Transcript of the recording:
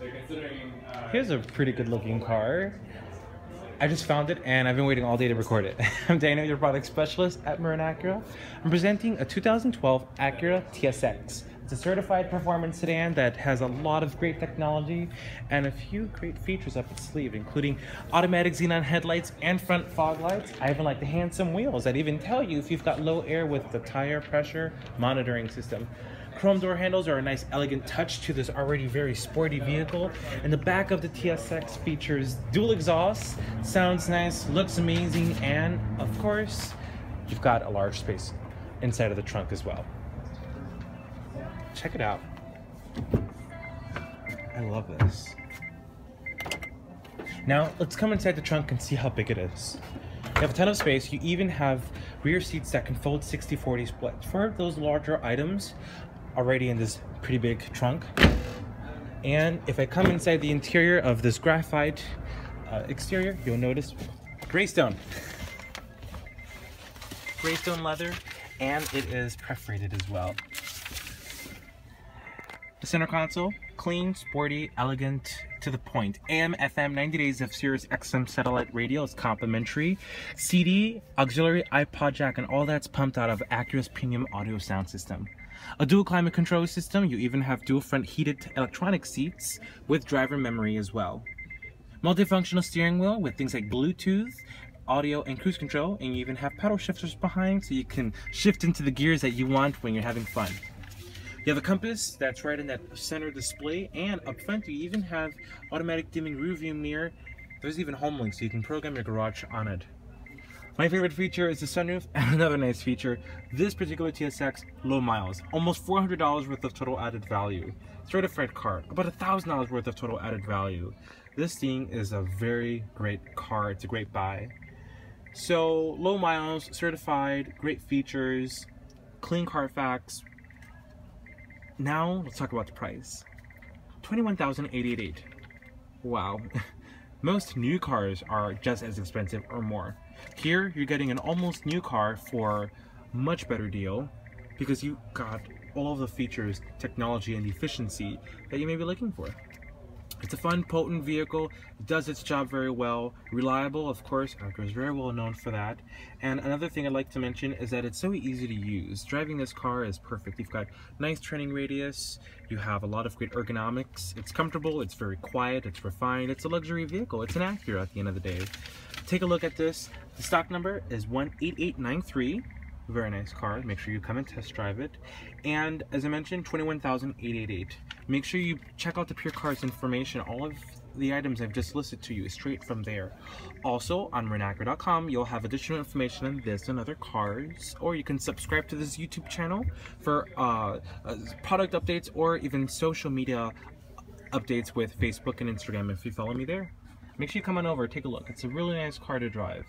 Uh, Here's a pretty good looking car. I just found it and I've been waiting all day to record it. I'm Daniel, your product specialist at Marin Acura. I'm presenting a 2012 Acura TSX. It's a certified performance sedan that has a lot of great technology and a few great features up its sleeve, including automatic xenon headlights and front fog lights. I even like the handsome wheels that even tell you if you've got low air with the tire pressure monitoring system. Chrome door handles are a nice elegant touch to this already very sporty vehicle. And the back of the TSX features dual exhaust, sounds nice, looks amazing, and of course, you've got a large space inside of the trunk as well. Check it out. I love this. Now, let's come inside the trunk and see how big it is. You have a ton of space. You even have rear seats that can fold 60-40 split. For those larger items, already in this pretty big trunk. And if I come inside the interior of this graphite uh, exterior, you'll notice Greystone. Greystone leather, and it is perforated as well. Center console, clean, sporty, elegant, to the point. AM, FM, 90 days of Sirius XM satellite radio is complimentary. CD, auxiliary, iPod jack, and all that's pumped out of Acura's premium audio sound system. A dual climate control system, you even have dual front heated electronic seats with driver memory as well. Multifunctional steering wheel with things like Bluetooth, audio, and cruise control, and you even have pedal shifters behind so you can shift into the gears that you want when you're having fun. You have a compass that's right in that center display, and up front you even have automatic dimming rearview mirror. There's even HomeLink so you can program your garage on it. My favorite feature is the sunroof, and another nice feature, this particular TSX, low miles. Almost $400 worth of total added value. Certified car, about $1,000 worth of total added value. This thing is a very great car, it's a great buy. So, low miles, certified, great features, clean Carfax. Now, let's talk about the price. 21888 Wow. Most new cars are just as expensive or more. Here, you're getting an almost new car for much better deal because you got all of the features, technology, and efficiency that you may be looking for. It's a fun, potent vehicle. It does its job very well. Reliable, of course. Acura is very well known for that. And another thing I'd like to mention is that it's so easy to use. Driving this car is perfect. You've got nice turning radius. You have a lot of great ergonomics. It's comfortable. It's very quiet. It's refined. It's a luxury vehicle. It's an Acura at the end of the day. Take a look at this. The stock number is 18893 very nice car. Make sure you come and test drive it. And as I mentioned, 21888 Make sure you check out the Pure Cars information. All of the items I've just listed to you is straight from there. Also, on marinacura.com, you'll have additional information on this and other cars, or you can subscribe to this YouTube channel for uh, uh, product updates or even social media updates with Facebook and Instagram if you follow me there. Make sure you come on over, take a look. It's a really nice car to drive.